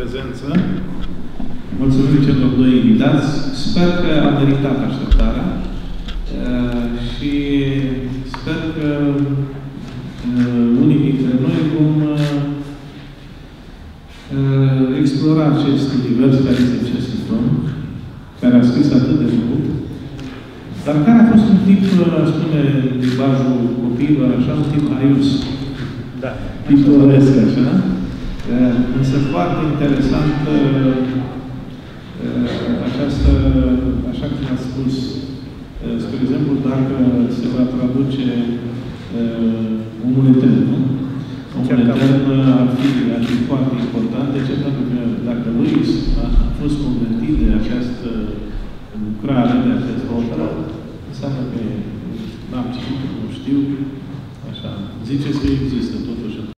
prezență. Mulțumim celor doi invitați. Sper că a meritat așteptarea uh, și sper că uh, unii dintre noi vom uh, uh, explora acest univers care este acest om, care a scris atât de mult, dar care a fost un tip, uh, aș spune, limbajul copiilor, așa, un tip haios. Da. Pitoresc, așa. Uh, Însă foarte interesant uh, uh, această, așa cum a spus, uh, spre exemplu, dacă se va traduce uh, omul etern, nu? Omul Chiar că- etern uh, ar fi, ar fi foarte important. De ce? Pentru că dacă lui a, a fost convertit de această lucrare, de această operă, înseamnă că n-am citit, nu știu, așa. Ziceți că există totuși